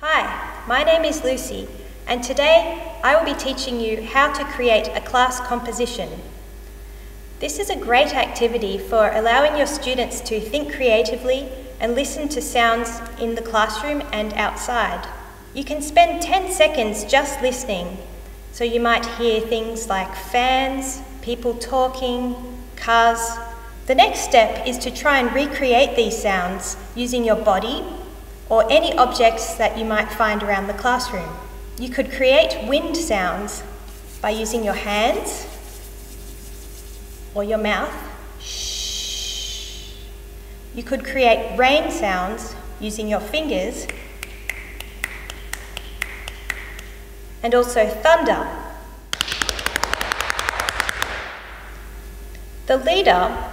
Hi, my name is Lucy, and today I will be teaching you how to create a class composition. This is a great activity for allowing your students to think creatively and listen to sounds in the classroom and outside. You can spend 10 seconds just listening, so you might hear things like fans, people talking, cars. The next step is to try and recreate these sounds using your body or any objects that you might find around the classroom. You could create wind sounds by using your hands or your mouth. Shh. You could create rain sounds using your fingers and also thunder. The leader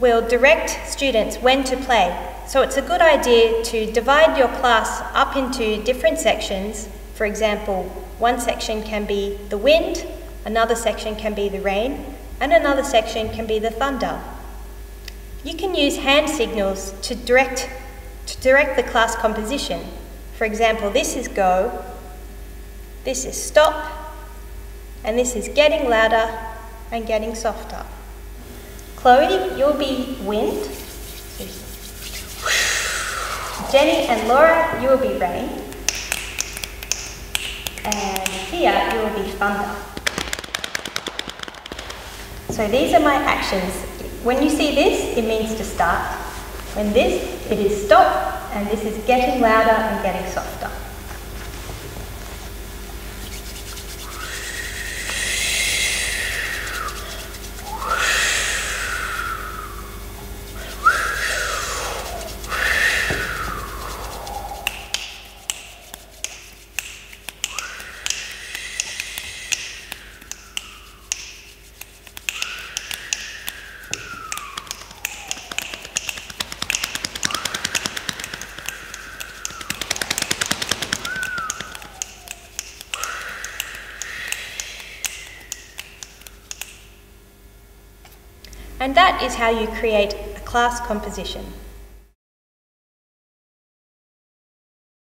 will direct students when to play, so it's a good idea to divide your class up into different sections. For example, one section can be the wind, another section can be the rain, and another section can be the thunder. You can use hand signals to direct, to direct the class composition. For example, this is go, this is stop, and this is getting louder and getting softer. Chloe, you'll be wind. Jenny and Laura, you will be rain. And Tia, you will be thunder. So these are my actions. When you see this, it means to start. When this, it is stop, and this is getting louder and getting softer. And that is how you create a class composition.